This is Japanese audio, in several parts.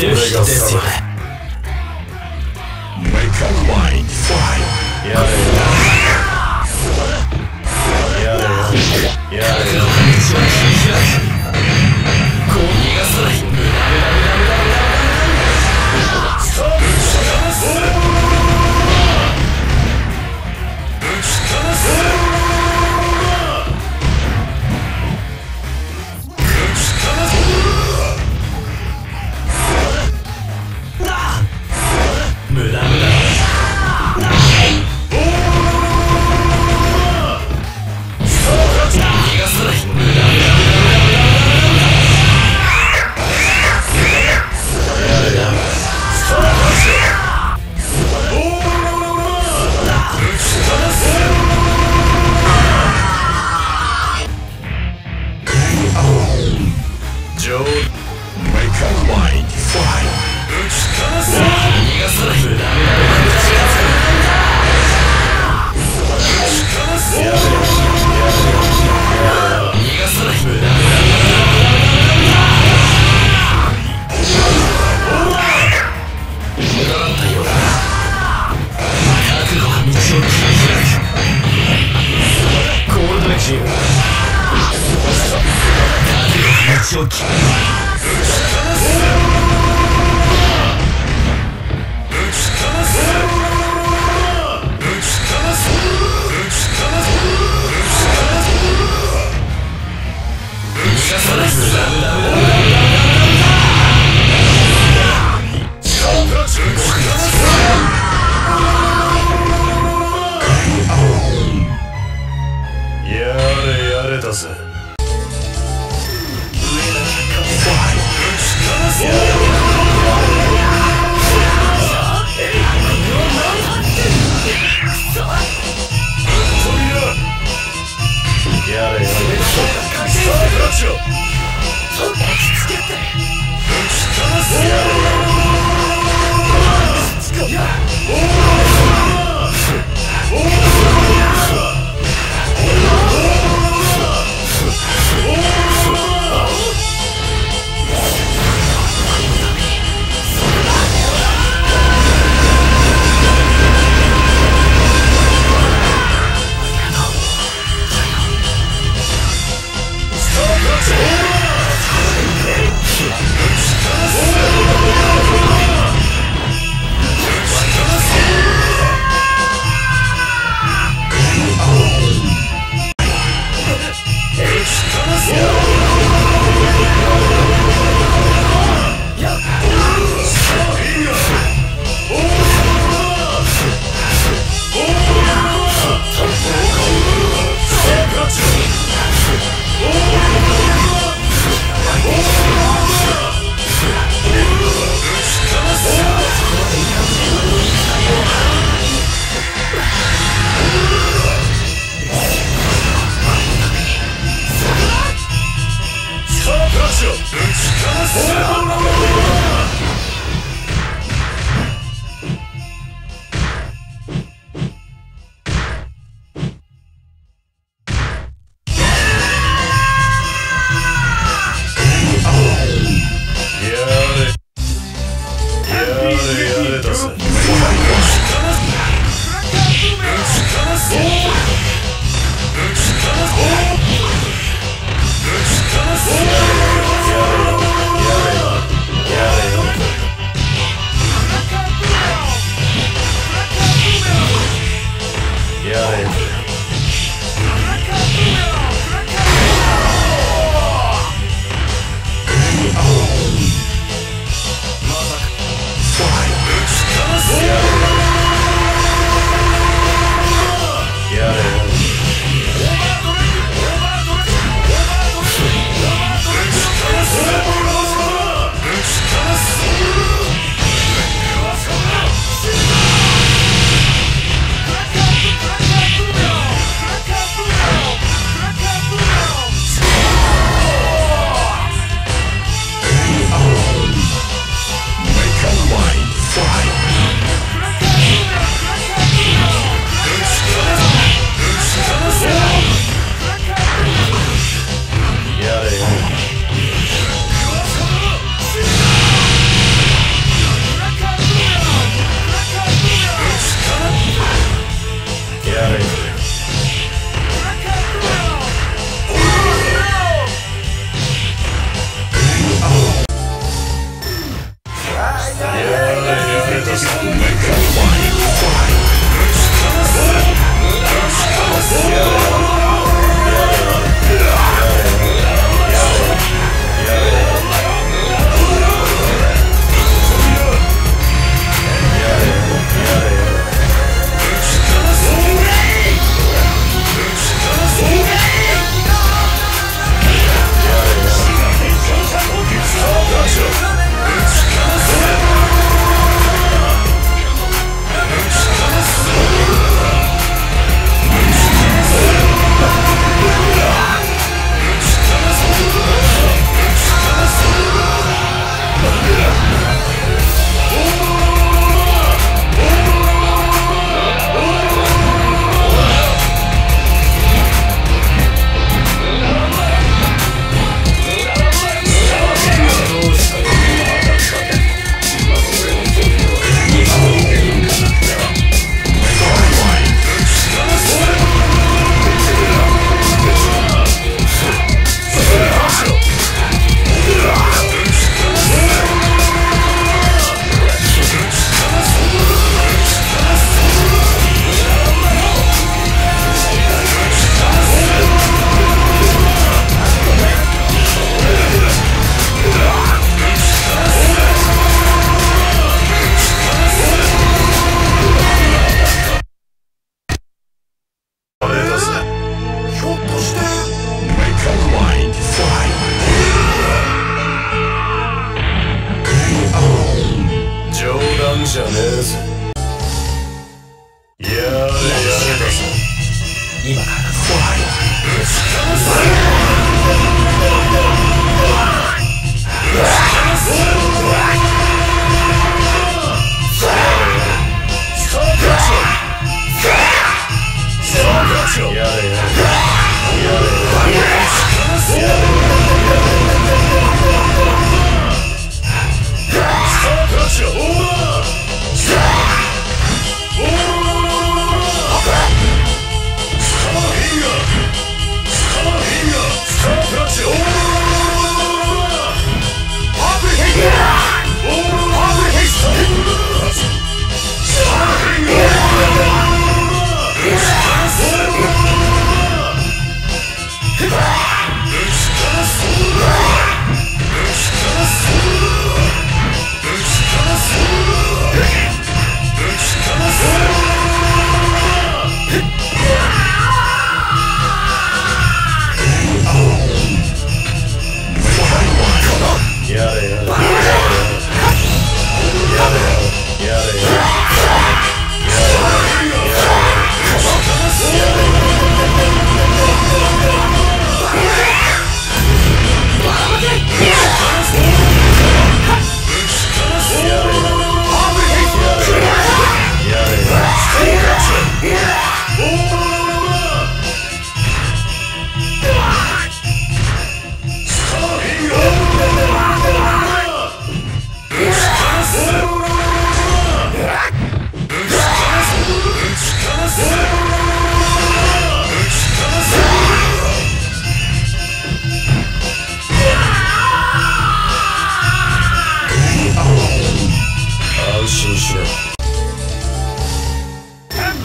Shift, Shift Décimal.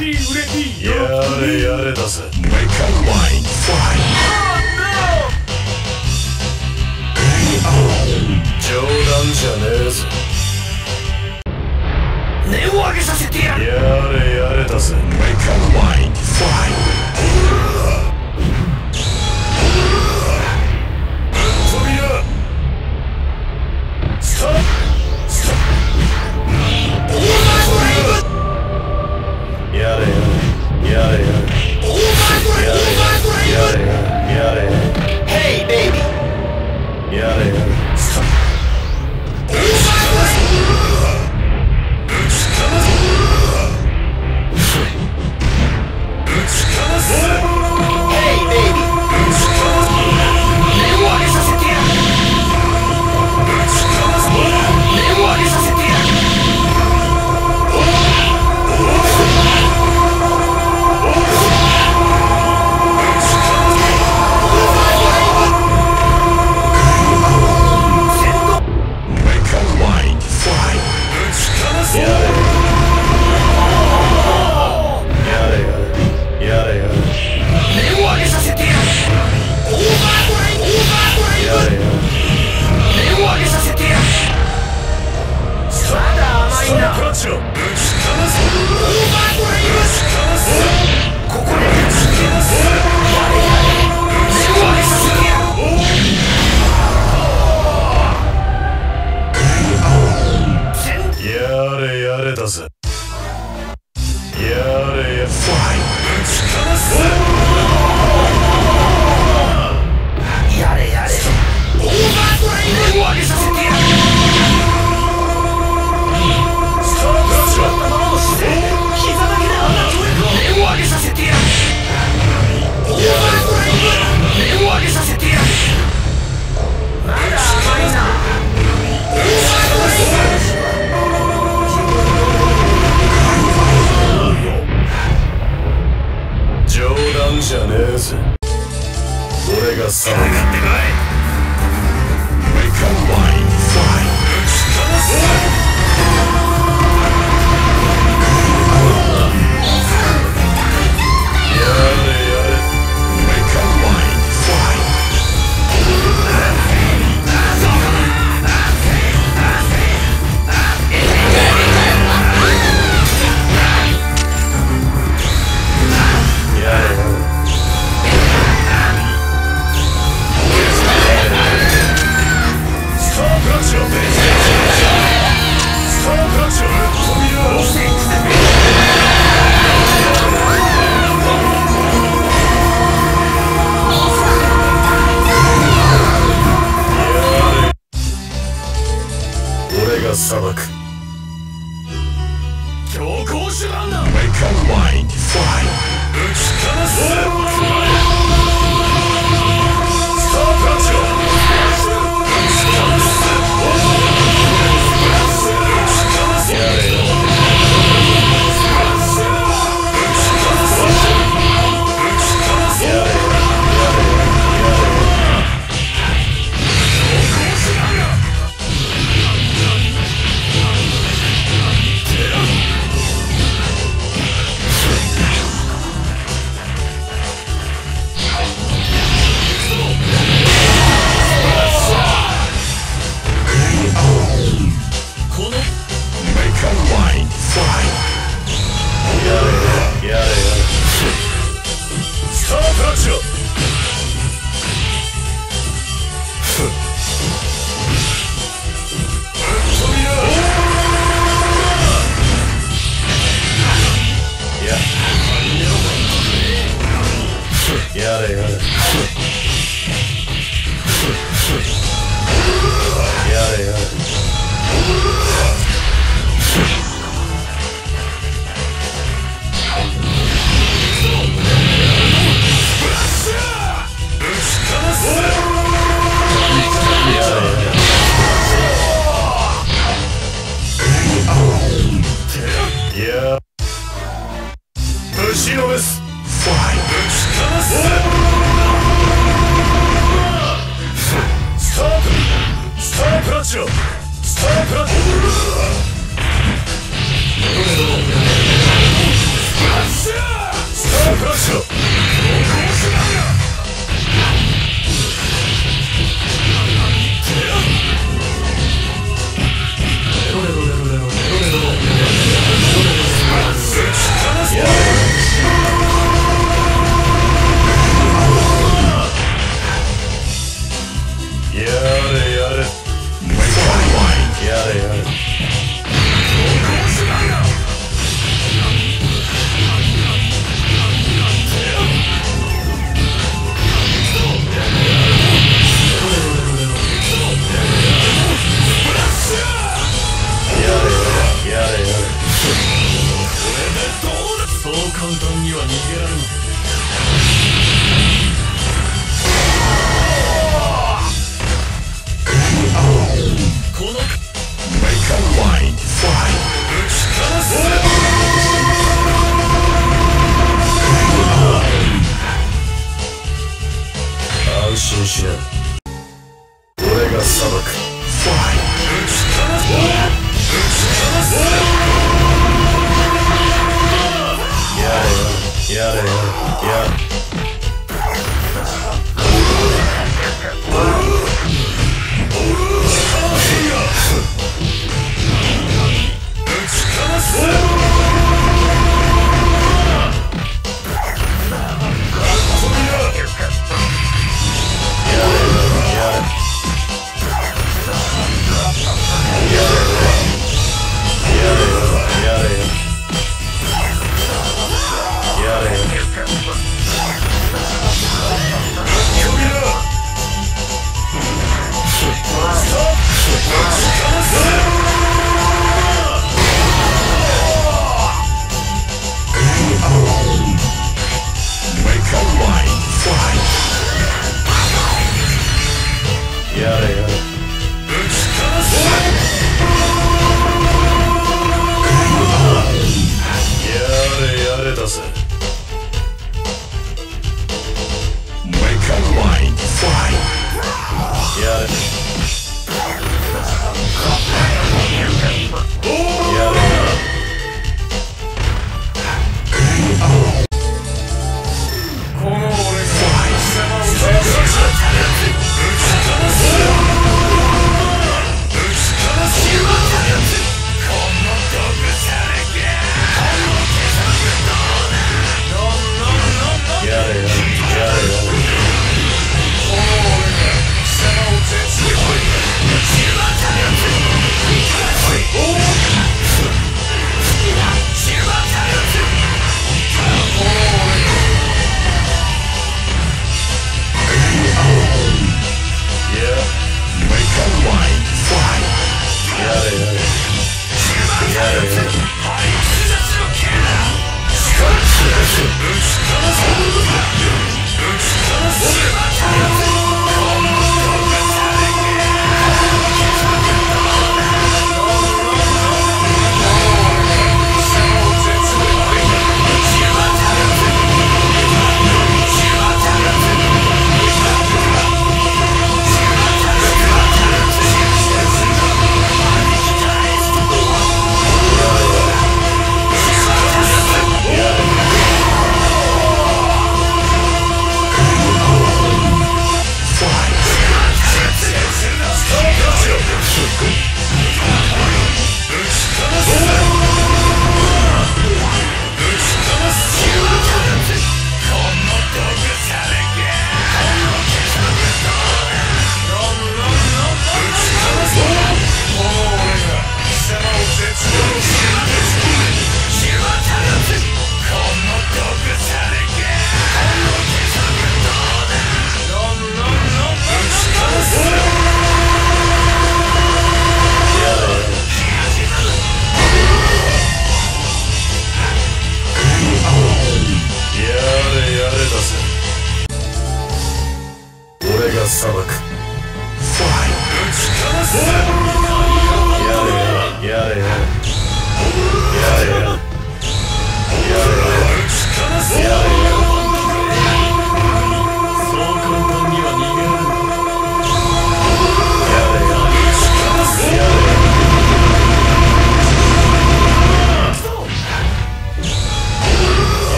やれやれだぜ。Make up mind 冗談じゃねえぞ根を上げさせてやる。やれやれだぜ。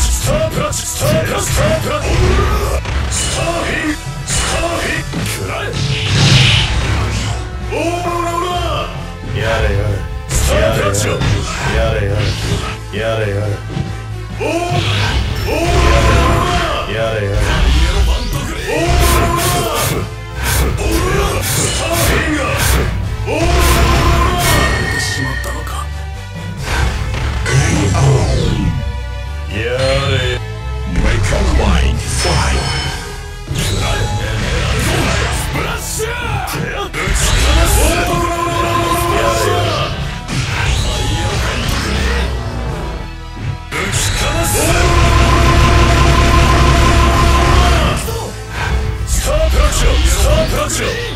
スタークラッシュスタークラッシュスタークラッシュスターヒッスターヒックラッシュオーロラやれやれスタークラッシュやれやれやれやれオーオーロラやれやれオーロラオーロラスターフィンガーオーロラ Council.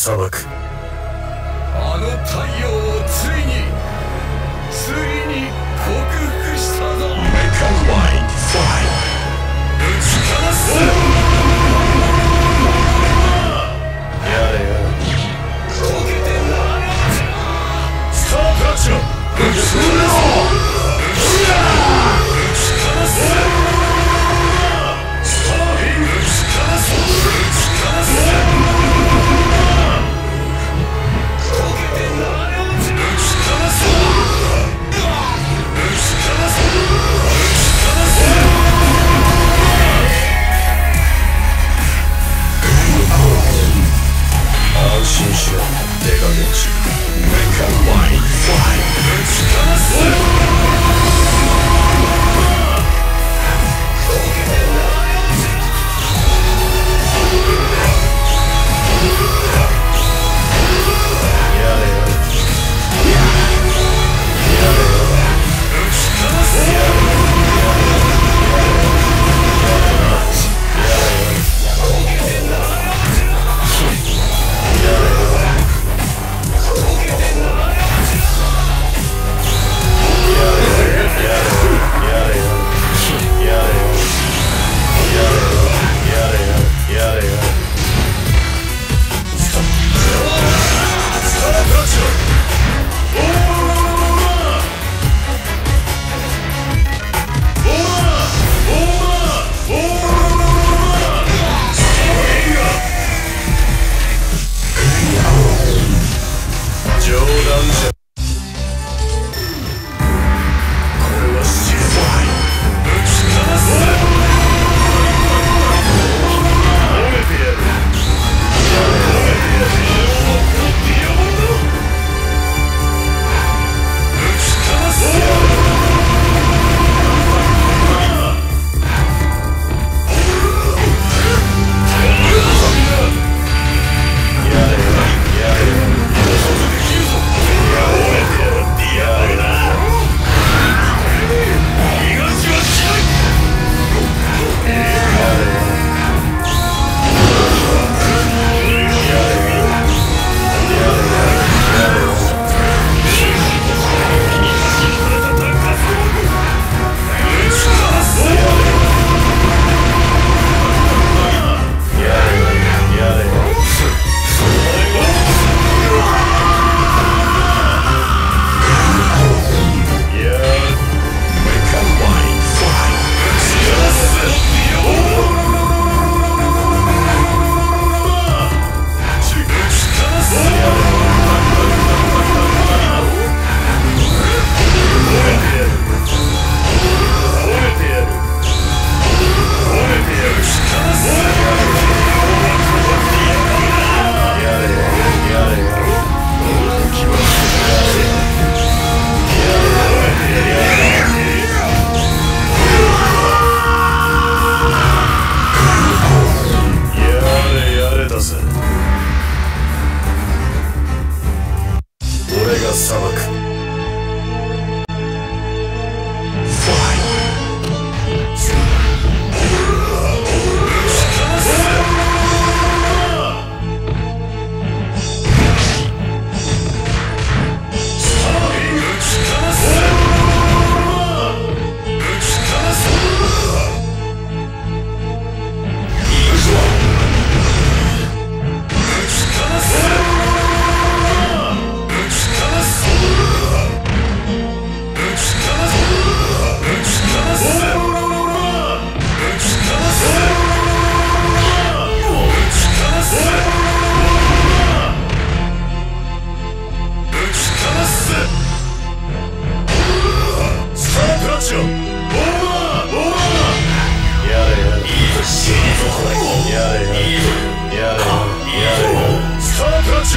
Salık.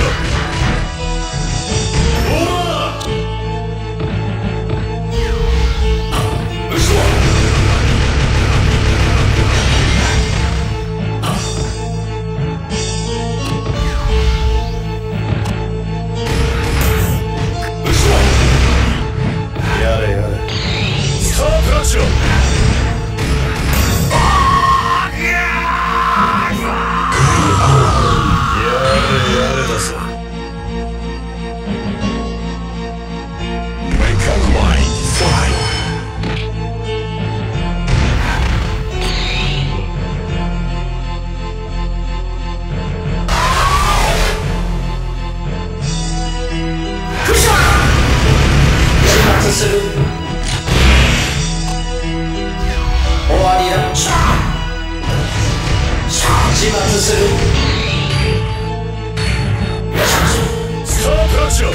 Show. 始末するスカープラジアム